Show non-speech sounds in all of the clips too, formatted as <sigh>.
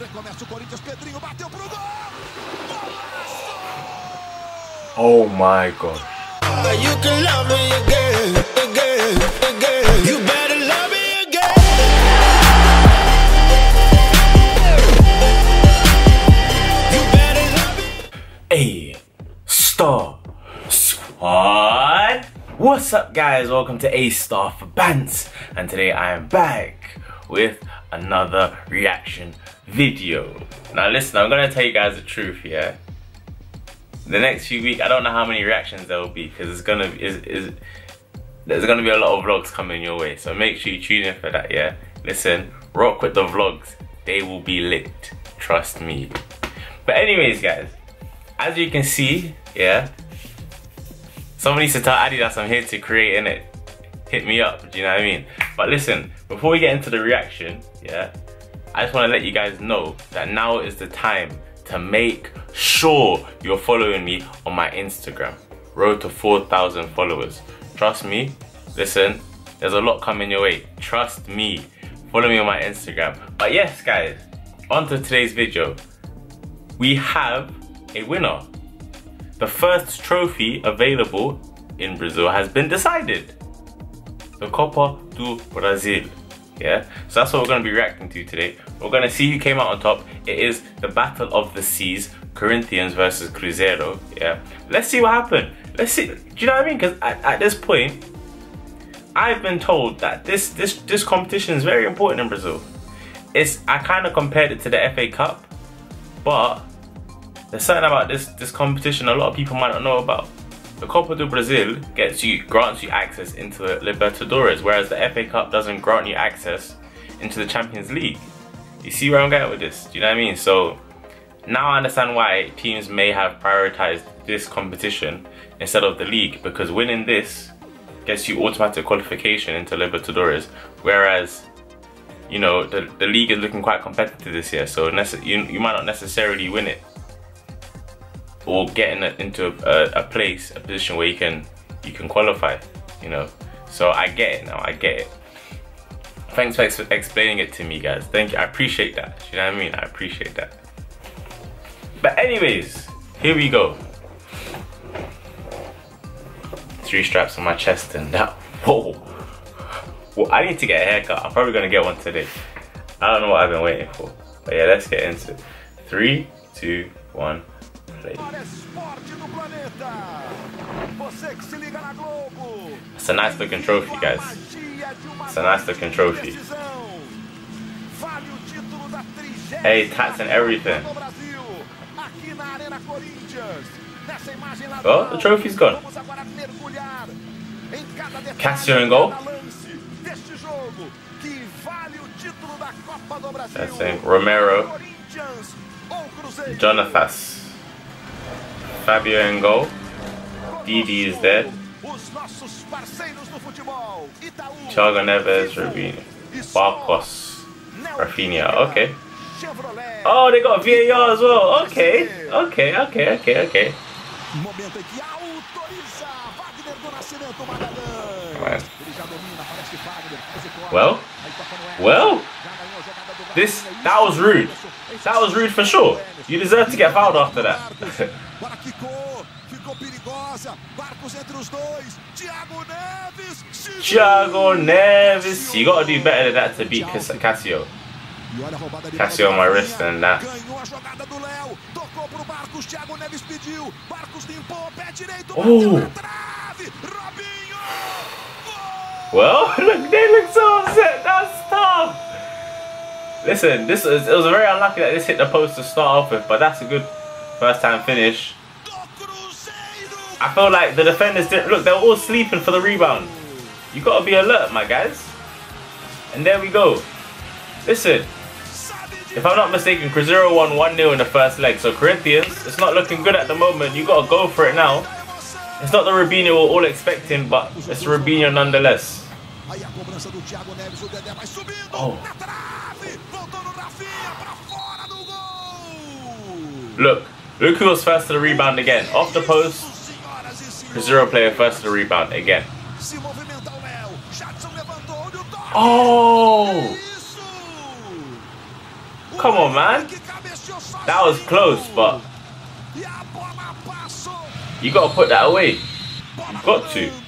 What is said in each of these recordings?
Recomeça o Corinthians, Pedrinho bateu pro gol! Golaço! Oh my god. You can love me again, again, again. You better love me again. You better love me. A Star Squad. What's up, guys? Welcome to A Star for Bants, and today I am back with another reaction video. Now, listen, I'm gonna tell you guys the truth, yeah. The next few weeks, I don't know how many reactions there will be because it's gonna is is there's gonna be a lot of vlogs coming your way. So make sure you tune in for that, yeah. Listen, rock with the vlogs. They will be lit. Trust me. But anyways, guys, as you can see, yeah, somebody needs to tell Adidas I'm here to create in it. Hit me up, do you know what I mean? But listen, before we get into the reaction, yeah, I just want to let you guys know that now is the time to make sure you're following me on my Instagram. Road to 4,000 followers. Trust me, listen, there's a lot coming your way. Trust me. Follow me on my Instagram. But yes, guys, on to today's video we have a winner. The first trophy available in Brazil has been decided. The Copa do Brasil. Yeah, so that's what we're going to be reacting to today. We're going to see who came out on top. It is the Battle of the Seas, Corinthians versus Cruzeiro. Yeah, let's see what happened. Let's see. Do you know what I mean? Because at, at this point, I've been told that this this this competition is very important in Brazil. It's I kind of compared it to the FA Cup, but there's something about this this competition a lot of people might not know about. The Copa do Brasil gets you grants you access into the Libertadores, whereas the FA Cup doesn't grant you access into the Champions League. You see where I'm going with this? Do you know what I mean? So now I understand why teams may have prioritized this competition instead of the league because winning this gets you automatic qualification into Libertadores, whereas you know the, the league is looking quite competitive this year, so you, you might not necessarily win it or getting in into a, a place, a position where you can you can qualify, you know. So I get it now. I get it. Thanks for ex- explaining it to me, guys. Thank you. I appreciate that. You know what I mean? I appreciate that. But anyways, here we go. Three straps on my chest and that. <laughs> Whoa. Well, I need to get a haircut. I'm probably gonna get one today. I don't know what I've been waiting for. But yeah, let's get into it. Three, two, one, play. Olha esporte do planeta! Você que se liga na Globo! It's a nice looking trophy, guys. It's a nice looking trophy. Vale o título da Hey, tats and everything. do Brasil, aqui na Arena Corinthians. Nessa imagem lá do Oh, the trophy's gone. Vamos agora mergulhar em cada detalhe, Cassio in goal. cada lance deste jogo que vale o título da Copa do Brasil. That's it. Romero. Jonathas. Fabio in goal. Didi is there. Os nossos parceiros do futebol. Itaú. Thiago Neves, Robinho. Barcos. Rafinha. Okay. Oh, they got VAR as well. Okay. Okay, okay, okay, okay. Momento em que autoriza Wagner do Nascimento Magalhães. Right. Ele já domina, parece Wagner. faz corta. Well, Aí toca no Everton. well, Já ganhou a jogada do this that was rude. That was rude for sure. You deserve to get fouled after that. Thiago Neves. you gotta do better than that to beat Cas- Casio. Cassio on my wrist and that. Oh. Well, <laughs> look, they look so upset. That's. Listen, this is, it was very unlucky that this hit the post to start off with, but that's a good first time finish. I feel like the defenders didn't look. They were all sleeping for the rebound. You gotta be alert, my guys. And there we go. Listen, if I'm not mistaken, Cruzeiro won 1 0 in the first leg. So Corinthians, it's not looking good at the moment. You gotta go for it now. It's not the Robinho we're all expecting, but it's Robinho nonetheless. Aí a cobrança do Thiago Neves, o Dedé vai subindo Oh. Look, look who was first to the rebound again. Off the post, e player first to the rebound again. se movimenta o Léo, Jadson levantou, olha o toque. Oh! Come on, man. Que cabeceou sozinho. That was close, but a bola passou. you gotta put that away. Bola Got to.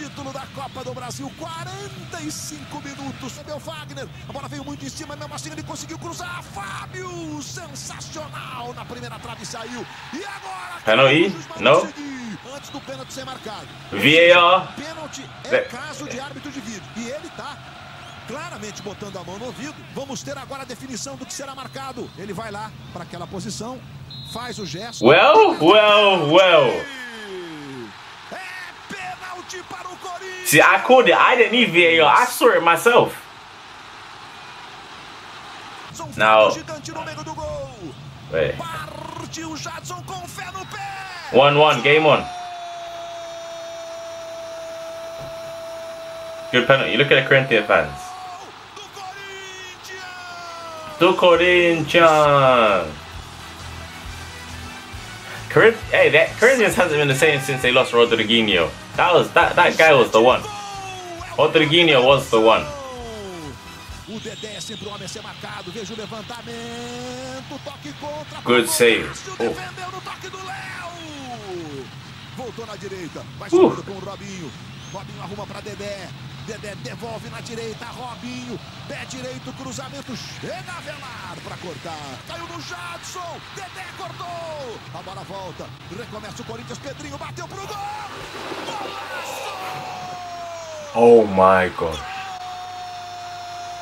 Título da Copa do Brasil. 45 minutos. Recebeu Wagner. A bola veio muito em cima, mesmo assim ele conseguiu cruzar. Fábio, sensacional. Na primeira trave saiu. E agora? Penalty? o juiz vai No? decidir. Antes do pênalti ser marcado. VAR. Pênalti é caso de árbitro de vídeo. E ele tá claramente botando a mão no ouvido. Vamos ter agora a definição do que será marcado. Ele vai lá para aquela posição, faz o gesto. Well, well, well. See, I called it. I didn't need VAR. I saw it myself. Now-. Wait. Pé. 1-1, game on. Good penalty. Look at the Corinthians fans. Do Corinthians. Hey, that Corinthians hasn't been the same since they lost Rodriguinho. That was that that guy was the one. Rodriguinho was the one. O Dedé é sempre o homem a ser marcado. Veja o levantamento. Toque contra. Good save. Márcio Oh. Defendeu no toque do Léo. Voltou na direita. Vai Uh. subindo com o Robinho. Robinho arruma para Dedé. Dedé devolve na direita. Robinho. Pé direito. Cruzamento. Chega a velar para cortar. Caiu no Jadson. Dedé cortou. A bola volta. Recomeça o Corinthians. Pedrinho bateu pro gol. Golaço! Oh my god.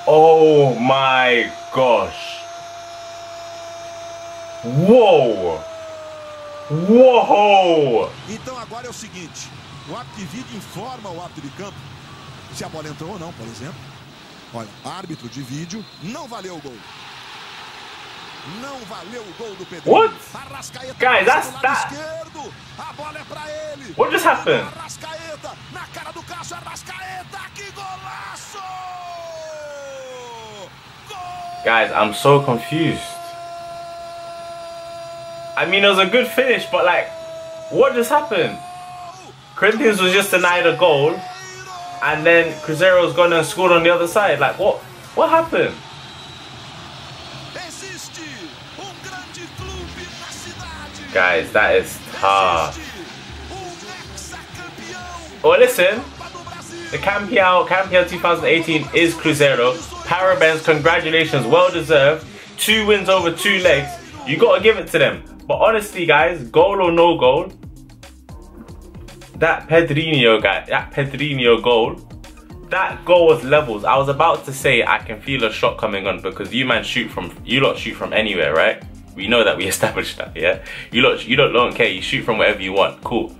Oh my gosh. Whoa. Whoa. Então agora é o seguinte: o árbitro informa o árbitro de campo se a bola entrou ou não, por exemplo. Olha, árbitro de vídeo, não valeu o gol. Não valeu o gol do Pedro. What? Arrascaeta Guys, that's- that- esquerdo. A bola é pra ele. What just happened? Arrascaeta na cara do Cássio Arrascaeta. Que golaço! Gol! Guys, I'm so confused. I mean, it was a good finish, but like, what just happened? Corinthians was just denied a goal, and then Cruzeiro's gone and scored on the other side. Like, what? What happened? Guys, that is tough. Well, listen, do Brasil. the Campeão, Campeão 2018 is Cruzeiro. Parabéns, congratulations, well deserved. Two wins over two legs. You gotta give it to them. But honestly, guys, goal or no goal, that Pedrinho guy, that Pedrinho goal, that goal was levels. I was about to say I can feel a shot coming on because you man shoot from you lot shoot from anywhere, right? We know that we <laughs> established that, yeah. You lot you lot don't care. You shoot from wherever you want. Cool.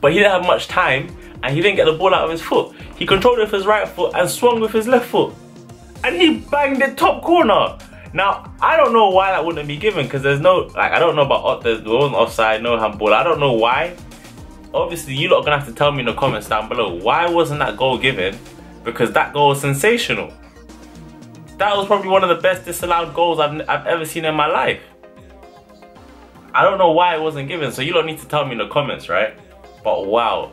But he didn't have much time and he didn't get the ball out of his foot. He controlled it with his right foot and swung with his left foot. And he banged it top corner. Now, I don't know why that wouldn't be given because there's no, like, I don't know about, there wasn't offside, no handball. I don't know why. Obviously, you lot are to have to tell me in the comments down below why wasn't that goal given? Because that goal was sensational. That was probably one of the best disallowed goals I've, I've ever seen in my life. I don't know why it wasn't given, so you don't need to tell me in the comments, right? But wow,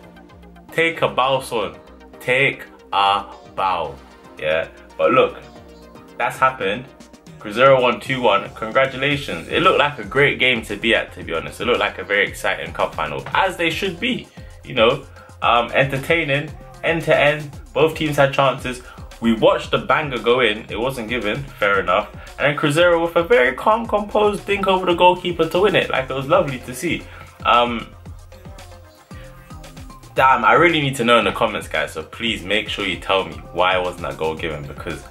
take a bow, son. Take a bow. Yeah. But look, that's happened. Cruzeiro won 2-1. Congratulations. It looked like a great game to be at, to be honest. It looked like a very exciting cup final, as they should be. You know, um, entertaining, end to end. Both teams had chances. We watched the banger go in. It wasn't given, fair enough. And then Cruzeiro with a very calm, composed dink over the goalkeeper to win it. Like it was lovely to see. Um, damn, I really need to know in the comments, guys. So please make sure you tell me why wasn't that goal given because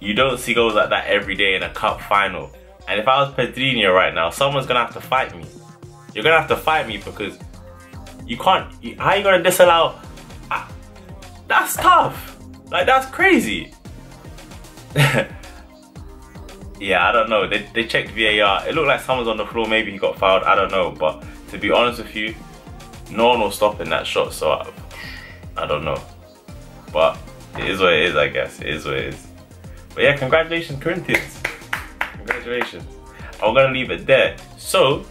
you don't see goals like that every day in a cup final. And if I was Pedrinho right now, someone's gonna have to fight me. You're gonna have to fight me because you can't. How you gonna disallow? Ah, that's tough. Like that's crazy. <laughs> yeah, I don't know. They, they checked VAR. It looked like someone's on the floor. Maybe he got fouled. I don't know. But to be honest with you, no one was stopping that shot. So I, I don't know. But it is what it is. I guess it is what it is. But yeah, congratulations, Corinthians. Congratulations. I'm gonna leave it there. So,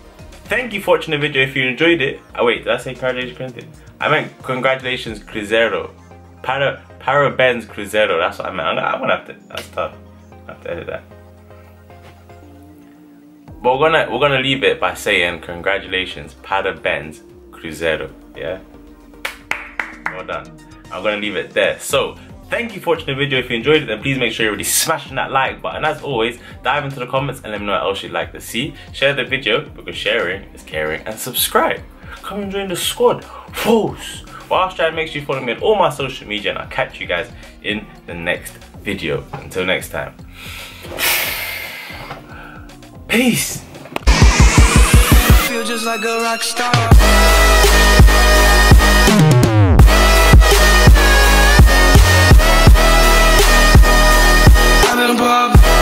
thank you for watching the video. If you enjoyed it, oh wait, did I say congratulations, Corinthians? I meant congratulations, Cruzeiro. Para Parabens Cruzeiro. That's what I meant. I'm gonna, I'm gonna have to. That's tough. I have to edit that. But we're gonna we're gonna leave it by saying congratulations, Pada Benz Cruzeiro. Yeah. Well done. I'm gonna leave it there. So thank you for watching the video. If you enjoyed it, then please make sure you're really smashing that like button. As always, dive into the comments and let me know what else you'd like to see. Share the video because sharing is caring and subscribe. Come and join the squad. Pose. Whilst trying make sure you follow me on all my social media and I'll catch you guys in the next video. Until next time. <sighs> Peace. Feel just like a rock star. I'm in pop.